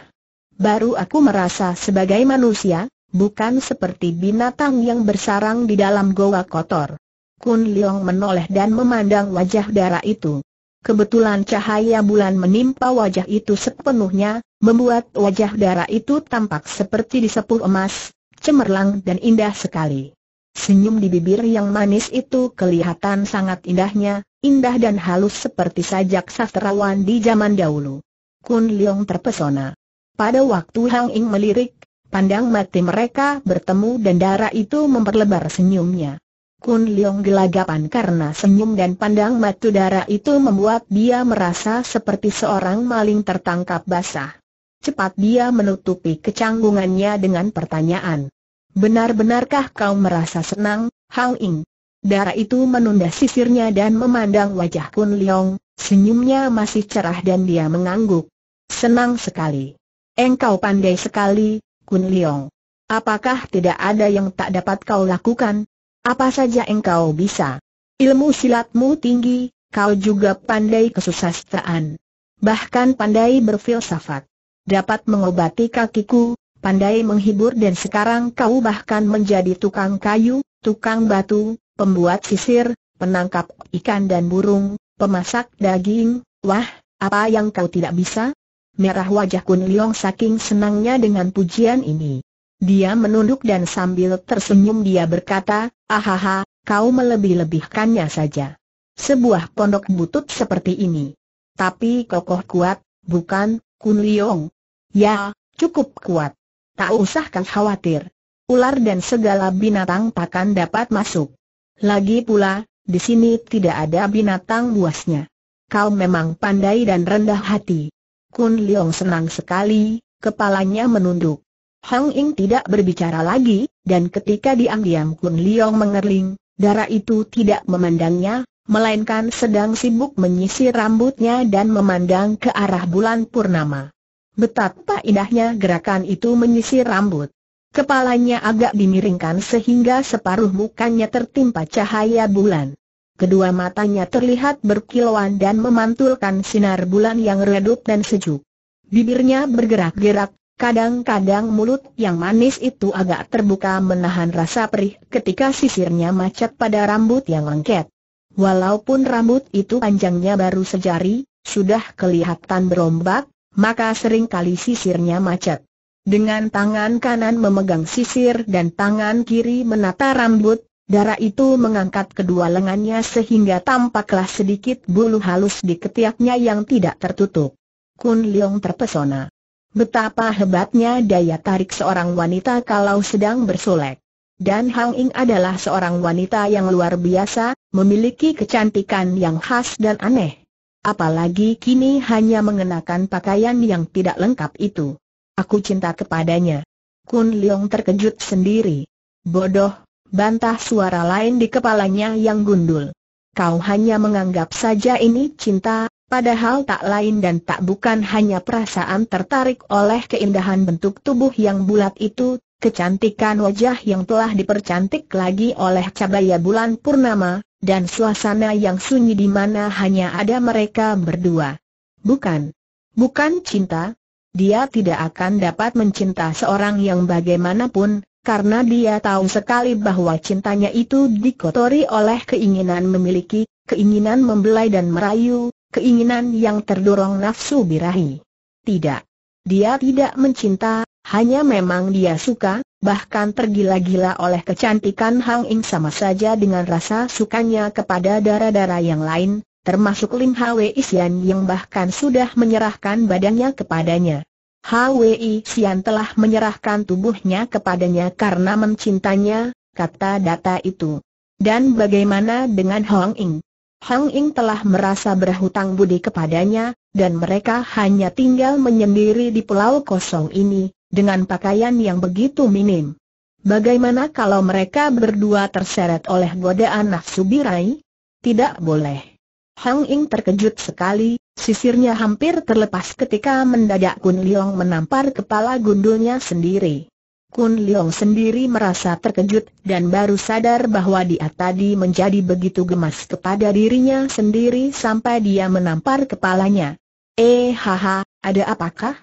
Baru aku merasa sebagai manusia, bukan seperti binatang yang bersarang di dalam goa kotor. Kun Leong menoleh dan memandang wajah darah itu. Kebetulan cahaya bulan menimpa wajah itu sepenuhnya, membuat wajah darah itu tampak seperti disepuh emas, cemerlang dan indah sekali. Senyum di bibir yang manis itu kelihatan sangat indahnya, indah dan halus seperti sajak sastrawan di zaman dahulu. Kun Leong terpesona. Pada waktu Hang Ing melirik, pandang mati mereka bertemu dan darah itu memperlebar senyumnya. Kun Leong gelagapan karena senyum dan pandang matu darah itu membuat dia merasa seperti seorang maling tertangkap basah. Cepat dia menutupi kecanggungannya dengan pertanyaan. Benar-benarkah kau merasa senang, Hang Ing? Darah itu menunda sisirnya dan memandang wajah Kun Leong, senyumnya masih cerah dan dia mengangguk. Senang sekali. Engkau pandai sekali, Kun Leong. Apakah tidak ada yang tak dapat kau lakukan? Apa saja engkau bisa. Ilmu silatmu tinggi, kau juga pandai kesusastraan. Bahkan pandai berfilsafat. Dapat mengobati kakiku, pandai menghibur dan sekarang kau bahkan menjadi tukang kayu, tukang batu, pembuat sisir, penangkap ikan dan burung, pemasak daging, wah, apa yang kau tidak bisa? Merah wajah Kun Leong saking senangnya dengan pujian ini. Dia menunduk dan sambil tersenyum dia berkata, ahaha, kau melebih-lebihkannya saja. Sebuah pondok butut seperti ini. Tapi kokoh kuat, bukan, Kun Liong? Ya, cukup kuat. Tak usah kau khawatir. Ular dan segala binatang takkan dapat masuk. Lagi pula, di sini tidak ada binatang buasnya. Kau memang pandai dan rendah hati. Kun Liong senang sekali, kepalanya menunduk. Hang Ing tidak berbicara lagi, dan ketika diam-diam Kun Liong mengerling, darah itu tidak memandangnya, melainkan sedang sibuk menyisir rambutnya dan memandang ke arah bulan purnama. Betapa indahnya gerakan itu menyisir rambut. Kepalanya agak dimiringkan sehingga separuh mukanya tertimpa cahaya bulan. Kedua matanya terlihat berkilauan dan memantulkan sinar bulan yang redup dan sejuk. Bibirnya bergerak-gerak, Kadang-kadang mulut yang manis itu agak terbuka menahan rasa perih ketika sisirnya macet pada rambut yang lengket. Walaupun rambut itu panjangnya baru sejari, sudah kelihatan berombak, maka sering kali sisirnya macet. Dengan tangan kanan memegang sisir dan tangan kiri menata rambut, darah itu mengangkat kedua lengannya sehingga tampaklah sedikit bulu halus di ketiaknya yang tidak tertutup. Kun Leong terpesona. Betapa hebatnya daya tarik seorang wanita kalau sedang bersolek. Dan Hang Ing adalah seorang wanita yang luar biasa, memiliki kecantikan yang khas dan aneh. Apalagi kini hanya mengenakan pakaian yang tidak lengkap itu. Aku cinta kepadanya. Kun Leong terkejut sendiri. Bodoh, bantah suara lain di kepalanya yang gundul. Kau hanya menganggap saja ini cinta, Padahal tak lain dan tak bukan hanya perasaan tertarik oleh keindahan bentuk tubuh yang bulat itu, kecantikan wajah yang telah dipercantik lagi oleh cabaya bulan purnama, dan suasana yang sunyi di mana hanya ada mereka berdua. Bukan. Bukan cinta. Dia tidak akan dapat mencinta seorang yang bagaimanapun, karena dia tahu sekali bahwa cintanya itu dikotori oleh keinginan memiliki, keinginan membelai dan merayu, keinginan yang terdorong nafsu birahi. Tidak. Dia tidak mencinta, hanya memang dia suka, bahkan tergila-gila oleh kecantikan Hang Ing sama saja dengan rasa sukanya kepada darah-darah yang lain, termasuk Lim Hwi Sian yang bahkan sudah menyerahkan badannya kepadanya. Hwi Sian telah menyerahkan tubuhnya kepadanya karena mencintanya, kata data itu. Dan bagaimana dengan Hang Ing? Hang Ing telah merasa berhutang budi kepadanya, dan mereka hanya tinggal menyendiri di pulau kosong ini, dengan pakaian yang begitu minim. Bagaimana kalau mereka berdua terseret oleh godaan nafsu birai? Tidak boleh. Hang Ing terkejut sekali, Sisirnya hampir terlepas ketika mendadak Kun Leong menampar kepala gundulnya sendiri. Kun Leong sendiri merasa terkejut dan baru sadar bahwa dia tadi menjadi begitu gemas kepada dirinya sendiri sampai dia menampar kepalanya. Eh haha, ada apakah?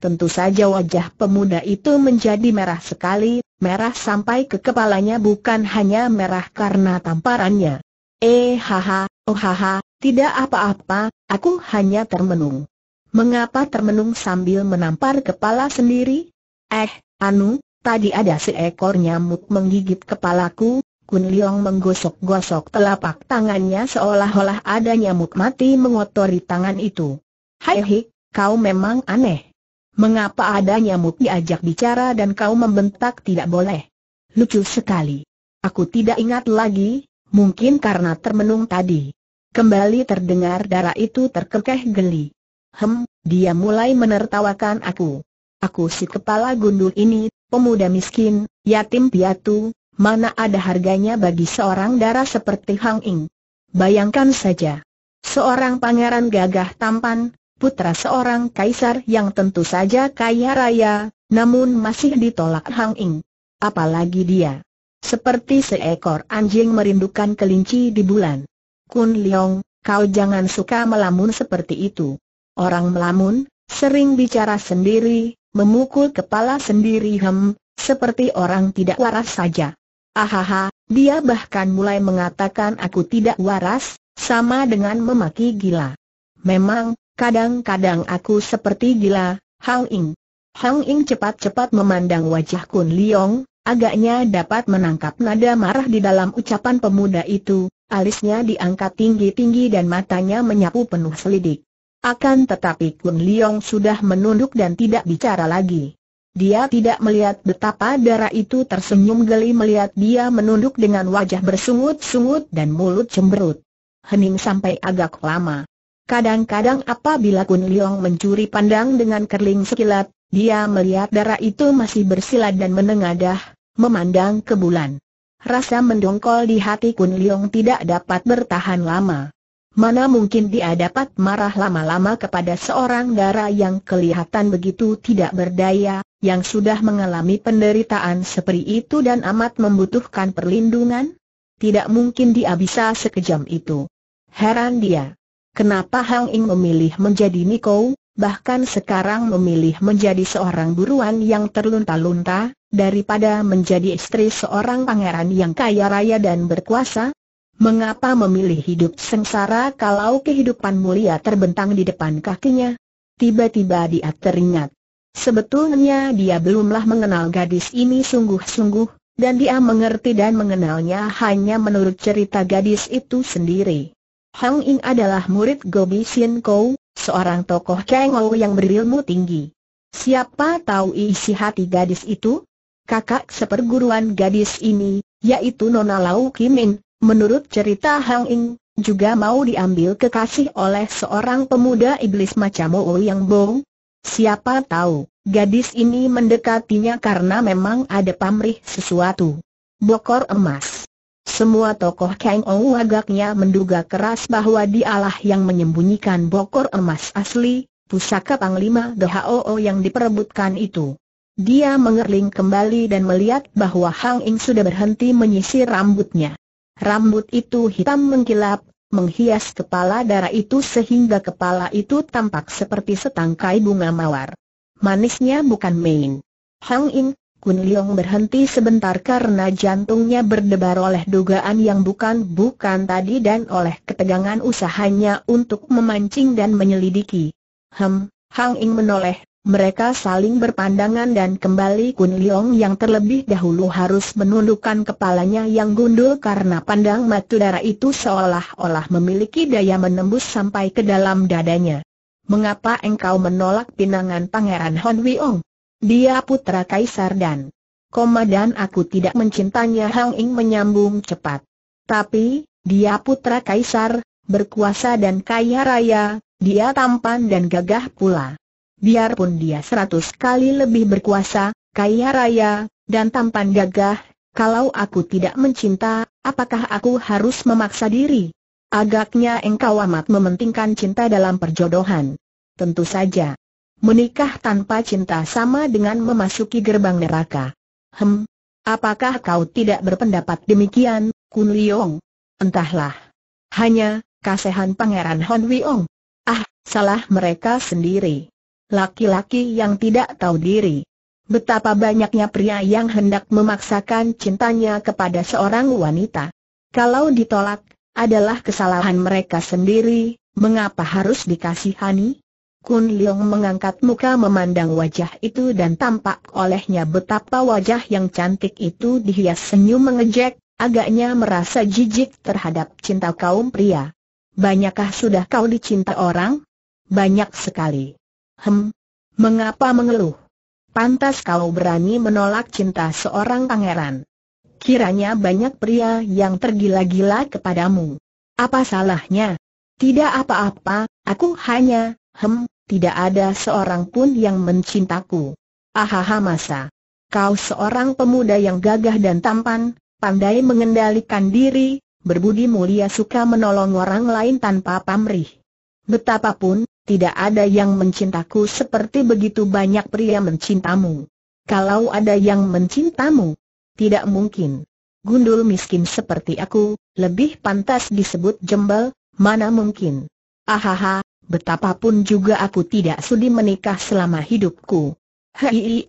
Tentu saja wajah pemuda itu menjadi merah sekali, merah sampai ke kepalanya bukan hanya merah karena tamparannya. Eh haha, oh haha, tidak apa-apa, aku hanya termenung. Mengapa termenung sambil menampar kepala sendiri? Eh, anu, Tadi ada seekor nyamuk menggigit kepalaku, Kun Leong menggosok-gosok telapak tangannya seolah-olah ada nyamuk mati mengotori tangan itu. Hai hi, kau memang aneh. Mengapa ada nyamuk diajak bicara dan kau membentak tidak boleh? Lucu sekali. Aku tidak ingat lagi, mungkin karena termenung tadi. Kembali terdengar darah itu terkekeh geli. Hem, dia mulai menertawakan aku. Aku si kepala gundul ini, pemuda miskin, yatim piatu, mana ada harganya bagi seorang darah seperti Hang Ing. Bayangkan saja. Seorang pangeran gagah tampan, putra seorang kaisar yang tentu saja kaya raya, namun masih ditolak Hang Ing. Apalagi dia. Seperti seekor anjing merindukan kelinci di bulan. Kun Leong, kau jangan suka melamun seperti itu. Orang melamun, sering bicara sendiri, memukul kepala sendiri hem, seperti orang tidak waras saja. Ahaha, dia bahkan mulai mengatakan aku tidak waras, sama dengan memaki gila. Memang, kadang-kadang aku seperti gila, Hang Ing. Hang Ing cepat-cepat memandang wajah Kun Liong, agaknya dapat menangkap nada marah di dalam ucapan pemuda itu, alisnya diangkat tinggi-tinggi dan matanya menyapu penuh selidik. Akan tetapi Kun Liong sudah menunduk dan tidak bicara lagi. Dia tidak melihat betapa darah itu tersenyum geli melihat dia menunduk dengan wajah bersungut-sungut dan mulut cemberut. Hening sampai agak lama. Kadang-kadang apabila Kun Liong mencuri pandang dengan kerling sekilat, dia melihat darah itu masih bersilat dan menengadah, memandang ke bulan. Rasa mendongkol di hati Kun Liong tidak dapat bertahan lama. Mana mungkin dia dapat marah lama-lama kepada seorang dara yang kelihatan begitu tidak berdaya, yang sudah mengalami penderitaan seperti itu dan amat membutuhkan perlindungan? Tidak mungkin dia bisa sekejam itu. Heran dia. Kenapa Hang Ing memilih menjadi Niko, bahkan sekarang memilih menjadi seorang buruan yang terlunta-lunta, daripada menjadi istri seorang pangeran yang kaya raya dan berkuasa? Mengapa memilih hidup sengsara kalau kehidupan mulia terbentang di depan kakinya? Tiba-tiba dia teringat. Sebetulnya dia belumlah mengenal gadis ini sungguh-sungguh, dan dia mengerti dan mengenalnya hanya menurut cerita gadis itu sendiri. Hang Ing adalah murid Gobi Sin Kou, seorang tokoh Kengou yang berilmu tinggi. Siapa tahu isi hati gadis itu? Kakak seperguruan gadis ini, yaitu Nona Lau Kimin, Menurut cerita Hang Ing, juga mau diambil kekasih oleh seorang pemuda iblis macam Mo Yang Bong. Siapa tahu, gadis ini mendekatinya karena memang ada pamrih sesuatu. Bokor emas. Semua tokoh Kang Ou agaknya menduga keras bahwa dialah yang menyembunyikan bokor emas asli, pusaka Panglima DHOO yang diperebutkan itu. Dia mengerling kembali dan melihat bahwa Hang Ing sudah berhenti menyisir rambutnya. Rambut itu hitam mengkilap, menghias kepala darah itu sehingga kepala itu tampak seperti setangkai bunga mawar. Manisnya bukan main. Hang Ing, Kun Leong berhenti sebentar karena jantungnya berdebar oleh dugaan yang bukan-bukan tadi dan oleh ketegangan usahanya untuk memancing dan menyelidiki. Hem, Hang Ing menoleh, mereka saling berpandangan dan kembali Kun Leong yang terlebih dahulu harus menundukkan kepalanya yang gundul karena pandang mata darah itu seolah-olah memiliki daya menembus sampai ke dalam dadanya. Mengapa engkau menolak pinangan Pangeran Hon Wiong? Dia putra kaisar dan komandan aku tidak mencintanya Hang Ing menyambung cepat. Tapi, dia putra kaisar, berkuasa dan kaya raya, dia tampan dan gagah pula. Biarpun dia seratus kali lebih berkuasa, kaya raya, dan tampan gagah, kalau aku tidak mencinta, apakah aku harus memaksa diri? agaknya engkau amat mementingkan cinta dalam perjodohan. Tentu saja. Menikah tanpa cinta sama dengan memasuki gerbang neraka. Hem, apakah kau tidak berpendapat demikian, Kun Liong? Entahlah. Hanya, kasihan Pangeran Hon Wiong. Ah, salah mereka sendiri. Laki-laki yang tidak tahu diri. Betapa banyaknya pria yang hendak memaksakan cintanya kepada seorang wanita. Kalau ditolak, adalah kesalahan mereka sendiri, mengapa harus dikasihani? Kun Leong mengangkat muka memandang wajah itu dan tampak olehnya betapa wajah yang cantik itu dihias senyum mengejek, agaknya merasa jijik terhadap cinta kaum pria. Banyakkah sudah kau dicinta orang? Banyak sekali. Hem, mengapa mengeluh? Pantas kau berani menolak cinta seorang pangeran. Kiranya banyak pria yang tergila-gila kepadamu. Apa salahnya? Tidak apa-apa, aku hanya, hem, tidak ada seorang pun yang mencintaku. Ahaha masa. Kau seorang pemuda yang gagah dan tampan, pandai mengendalikan diri, berbudi mulia suka menolong orang lain tanpa pamrih. Betapapun, tidak ada yang mencintaku seperti begitu banyak pria mencintamu. Kalau ada yang mencintamu, tidak mungkin. Gundul miskin seperti aku, lebih pantas disebut jembel, mana mungkin. Ahaha, betapapun juga aku tidak sudi menikah selama hidupku. Hei,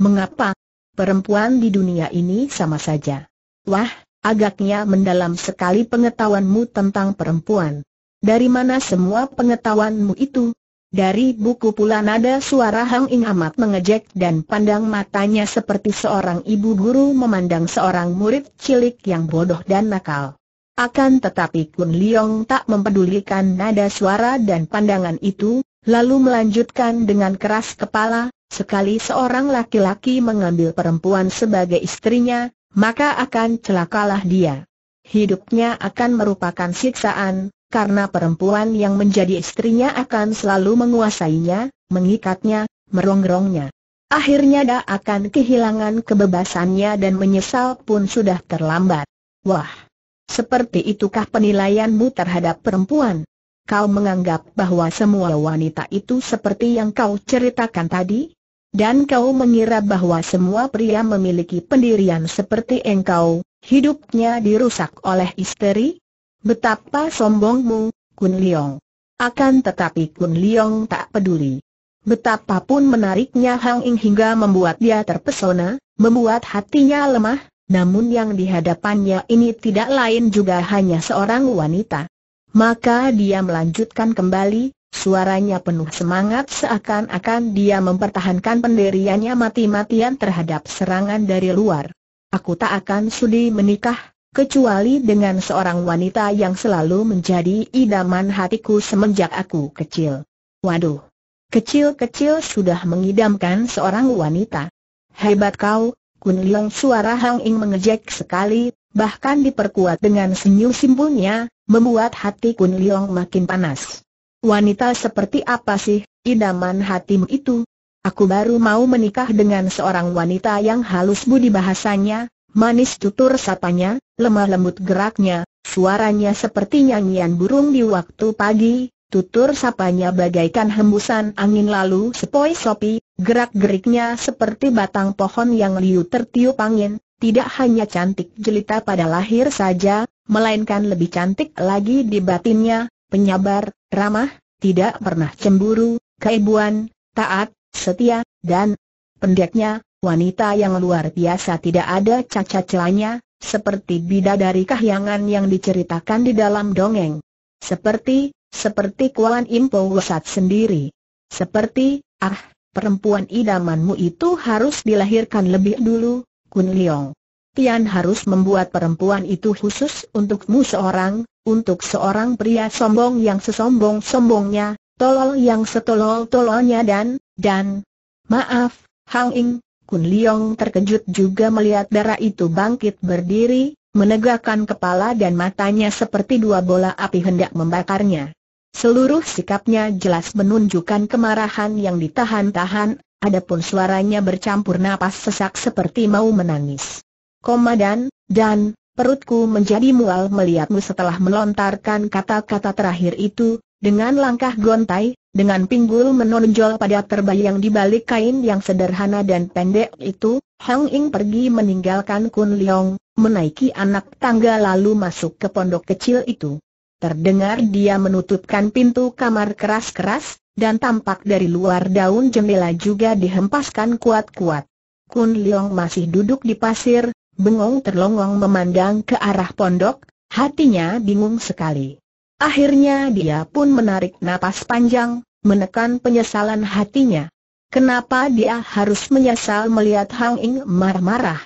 mengapa? Perempuan di dunia ini sama saja. Wah, agaknya mendalam sekali pengetahuanmu tentang perempuan. Dari mana semua pengetahuanmu itu? Dari buku pula nada suara Hang Ing amat mengejek dan pandang matanya seperti seorang ibu guru memandang seorang murid cilik yang bodoh dan nakal. Akan tetapi Kun Liong tak mempedulikan nada suara dan pandangan itu, lalu melanjutkan dengan keras kepala, sekali seorang laki-laki mengambil perempuan sebagai istrinya, maka akan celakalah dia. Hidupnya akan merupakan siksaan, karena perempuan yang menjadi istrinya akan selalu menguasainya, mengikatnya, merongrongnya. Akhirnya dia akan kehilangan kebebasannya dan menyesal pun sudah terlambat. Wah! Seperti itukah penilaianmu terhadap perempuan? Kau menganggap bahwa semua wanita itu seperti yang kau ceritakan tadi? Dan kau mengira bahwa semua pria memiliki pendirian seperti engkau, hidupnya dirusak oleh istri? Betapa sombongmu, Kun Liong. Akan tetapi Kun Liong tak peduli. Betapapun menariknya Hang Ing hingga membuat dia terpesona, membuat hatinya lemah, namun yang di hadapannya ini tidak lain juga hanya seorang wanita. Maka dia melanjutkan kembali, suaranya penuh semangat seakan-akan dia mempertahankan pendiriannya mati-matian terhadap serangan dari luar. Aku tak akan sudi menikah, kecuali dengan seorang wanita yang selalu menjadi idaman hatiku semenjak aku kecil. Waduh! Kecil-kecil sudah mengidamkan seorang wanita. Hebat kau, Kun Leong suara Hang Ing mengejek sekali, bahkan diperkuat dengan senyum simpulnya, membuat hati Kun Leong makin panas. Wanita seperti apa sih, idaman hatimu itu? Aku baru mau menikah dengan seorang wanita yang halus budi bahasanya, Manis tutur sapanya, lemah lembut geraknya, suaranya seperti nyanyian burung di waktu pagi, tutur sapanya bagaikan hembusan angin lalu sepoi sopi, gerak-geriknya seperti batang pohon yang liu tertiup angin, tidak hanya cantik jelita pada lahir saja, melainkan lebih cantik lagi di batinnya, penyabar, ramah, tidak pernah cemburu, keibuan, taat, setia, dan pendeknya, wanita yang luar biasa tidak ada cacat celanya, seperti bidadari kahyangan yang diceritakan di dalam dongeng. Seperti, seperti Kuan Impo Wesat sendiri. Seperti, ah, perempuan idamanmu itu harus dilahirkan lebih dulu, Kun Leong. Tian harus membuat perempuan itu khusus untukmu seorang, untuk seorang pria sombong yang sesombong-sombongnya, tolol yang setolol-tololnya dan, dan, maaf, Hang Ing, Kun Liong terkejut juga melihat darah itu bangkit berdiri, menegakkan kepala dan matanya seperti dua bola api hendak membakarnya. Seluruh sikapnya jelas menunjukkan kemarahan yang ditahan-tahan, adapun suaranya bercampur napas sesak seperti mau menangis. Komandan, dan, Perutku menjadi mual melihatmu setelah melontarkan kata-kata terakhir itu, dengan langkah gontai, dengan pinggul menonjol pada terbayang di balik kain yang sederhana dan pendek itu, Hang Ing pergi meninggalkan Kun Leong, menaiki anak tangga lalu masuk ke pondok kecil itu. Terdengar dia menutupkan pintu kamar keras-keras, dan tampak dari luar daun jendela juga dihempaskan kuat-kuat. Kun Leong masih duduk di pasir, bengong terlongong memandang ke arah pondok, hatinya bingung sekali. Akhirnya dia pun menarik napas panjang, menekan penyesalan hatinya. Kenapa dia harus menyesal melihat Hang Ing marah-marah?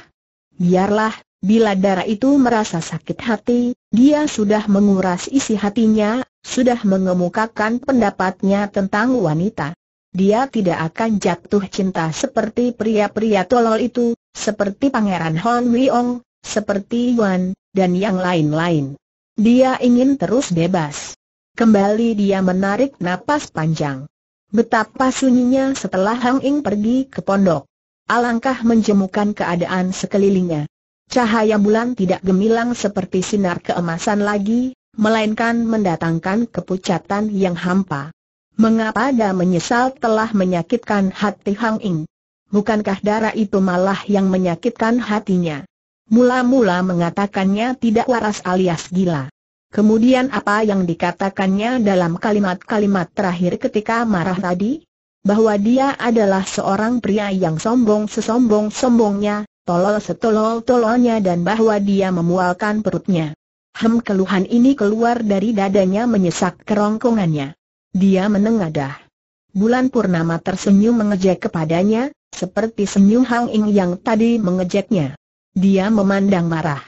Biarlah, bila darah itu merasa sakit hati, dia sudah menguras isi hatinya, sudah mengemukakan pendapatnya tentang wanita. Dia tidak akan jatuh cinta seperti pria-pria tolol itu, seperti Pangeran Hon Wiong, seperti Yuan, dan yang lain-lain. Dia ingin terus bebas. Kembali dia menarik napas panjang. Betapa sunyinya setelah Hang Ing pergi ke pondok. Alangkah menjemukan keadaan sekelilingnya. Cahaya bulan tidak gemilang seperti sinar keemasan lagi, melainkan mendatangkan kepucatan yang hampa. Mengapa dia menyesal telah menyakitkan hati Hang Ing? Bukankah darah itu malah yang menyakitkan hatinya? Mula-mula mengatakannya tidak waras alias gila. Kemudian apa yang dikatakannya dalam kalimat-kalimat terakhir ketika marah tadi? Bahwa dia adalah seorang pria yang sombong sesombong-sombongnya, tolol setolol-tololnya dan bahwa dia memualkan perutnya. Hem keluhan ini keluar dari dadanya menyesak kerongkongannya. Dia menengadah. Bulan purnama tersenyum mengejek kepadanya, seperti senyum Hang Ing yang tadi mengejeknya. Dia memandang marah.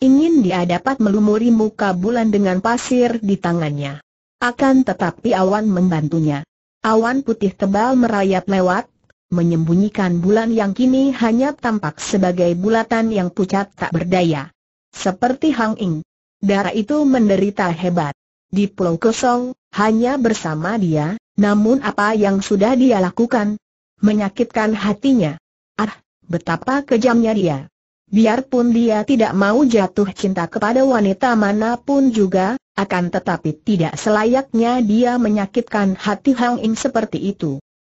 Ingin dia dapat melumuri muka bulan dengan pasir di tangannya. Akan tetapi awan membantunya. Awan putih tebal merayap lewat, menyembunyikan bulan yang kini hanya tampak sebagai bulatan yang pucat tak berdaya. Seperti Hang Ing. Darah itu menderita hebat. Di pulau kosong, hanya bersama dia, namun apa yang sudah dia lakukan? Menyakitkan hatinya. Ah, betapa kejamnya dia. Biarpun dia tidak mau jatuh cinta kepada wanita mana pun juga, akan tetapi tidak selayaknya dia menyakitkan hati Hang Ing seperti itu.